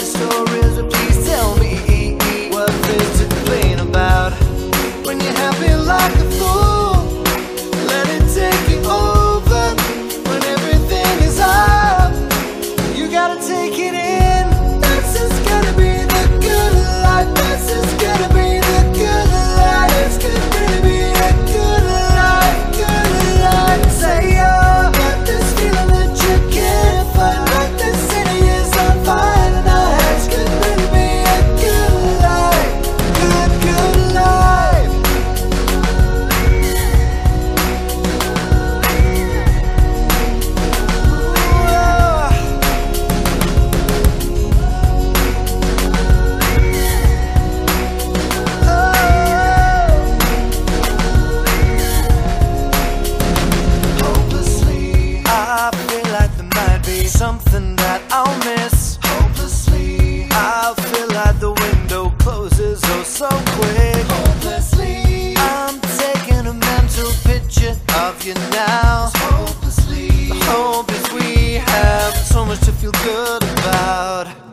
the story. loud.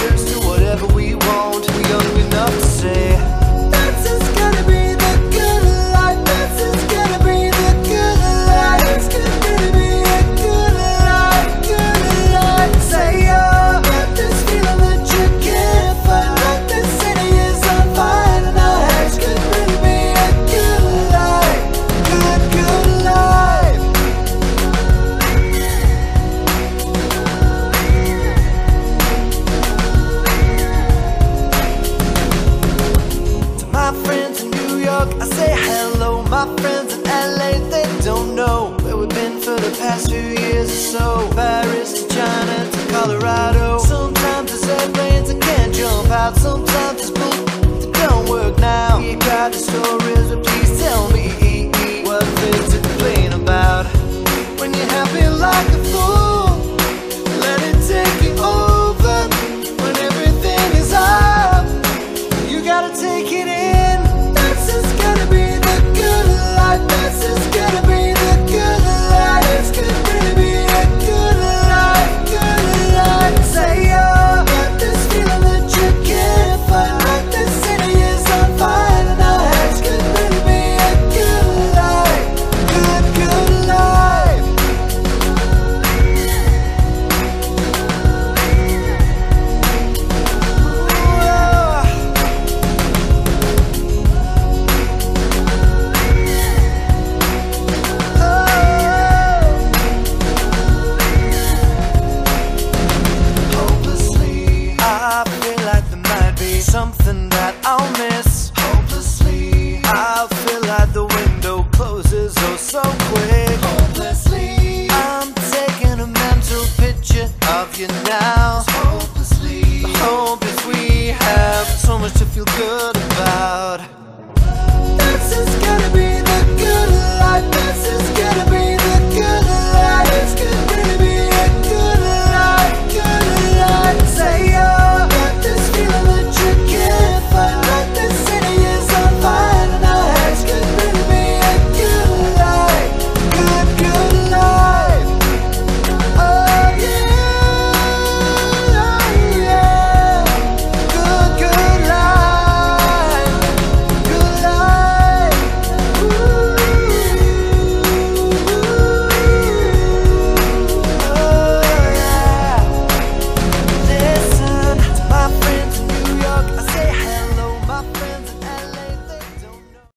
turns to whatever we want. the stories